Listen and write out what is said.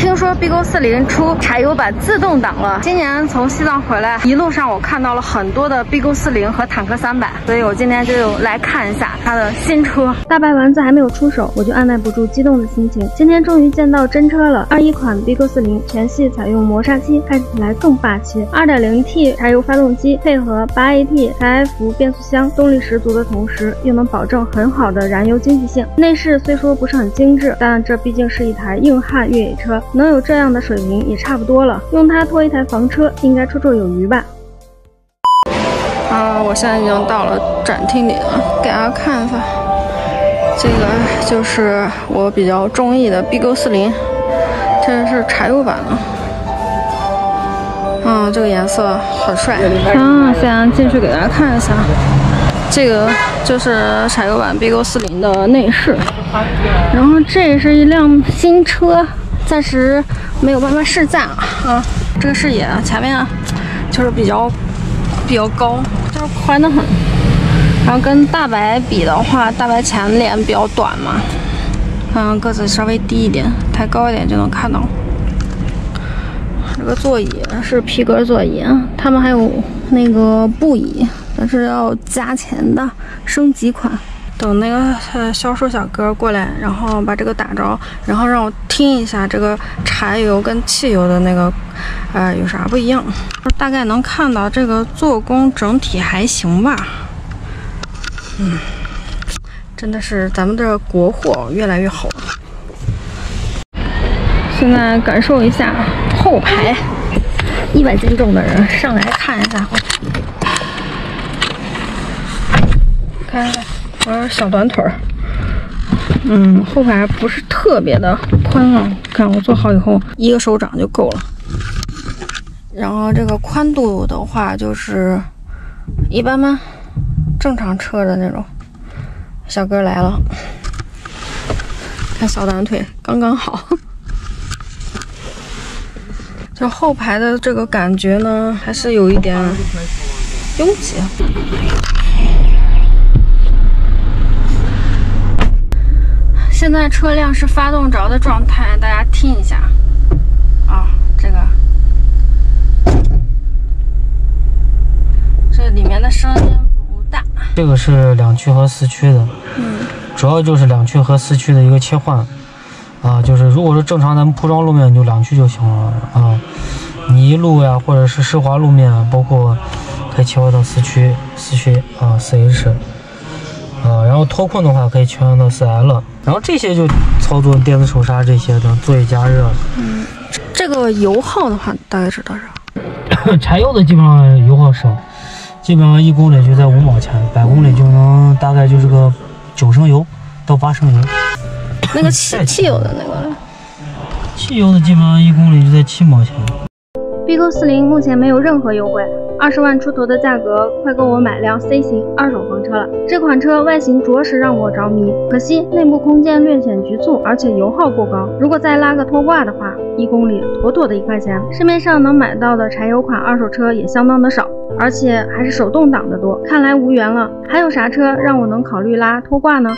听说 BIGO 四零出柴油版自动挡了。今年从西藏回来，一路上我看到了很多的 BIGO 四零和坦克三百，所以我今天就来看一下它的新车。大白丸子还没有出手，我就按耐不住激动的心情。今天终于见到真车了，二一款 BIGO 四零全系采用磨砂漆，看起来更霸气。二点零 T 柴油发动机配合八 AT 柴伏变速箱，动力十足的同时，又能保证很好的燃油经济性。内饰虽说不是很精致，但这毕竟是一台硬汉越野车，能有这样的水平也差不多了。用它拖一台房车，应该绰绰有余吧。啊，我现在已经到了展厅里了，给大家看一下，这个就是我比较中意的 BIGO 四零，这是柴油版的。啊，这个颜色很帅。啊，现在进去给大家看一下。这个就是柴油版 BIGO 四零的内饰，然后这是一辆新车，暂时没有办法试驾啊。这个视野啊前面就是比较比较高，就是宽的很。然后跟大白比的话，大白前脸比较短嘛，嗯，个子稍微低一点，抬高一点就能看到。这个座椅是皮革座椅啊，他们还有那个布椅。但是要加钱的升级款，等那个呃销售小哥过来，然后把这个打着，然后让我听一下这个柴油跟汽油的那个，呃有啥不一样？大概能看到这个做工整体还行吧。嗯，真的是咱们的国货越来越好了。现在感受一下后排，一百斤重的人上来看一下。看看，我小短腿儿，嗯，后排不是特别的宽啊。看我坐好以后，一个手掌就够了。然后这个宽度的话，就是一般般，正常车的那种。小哥来了，看小短腿刚刚好。这后排的这个感觉呢，还是有一点拥挤。现在车辆是发动着的状态，大家听一下。啊，这个。这里面的声音不大。这个是两驱和四驱的，嗯，主要就是两驱和四驱的一个切换。啊，就是如果是正常咱们铺装路面就两驱就行了。啊，泥路呀或者是湿滑路面啊，包括可以切换到四驱，四驱啊四 H。啊，然后脱困的话可以切换到四 L，然后这些就操作电子手刹这些的，座椅加热。嗯，这个油耗的话大概是多少？柴油的基本上油耗少，基本上一公里就在五毛钱，百公里就能大概就是个九升油到八升油。那个汽汽油的那个？汽油的基本上一公里就在七毛钱。BIGO 四零目前没有任何优惠。二十万出头的价格，快够我买辆 C 型二手房车了。这款车外形着实让我着迷，可惜内部空间略显局促，而且油耗过高。如果再拉个拖挂的话，一公里妥妥的一块钱。市面上能买到的柴油款二手车也相当的少，而且还是手动挡的多。看来无缘了。还有啥车让我能考虑拉拖挂呢？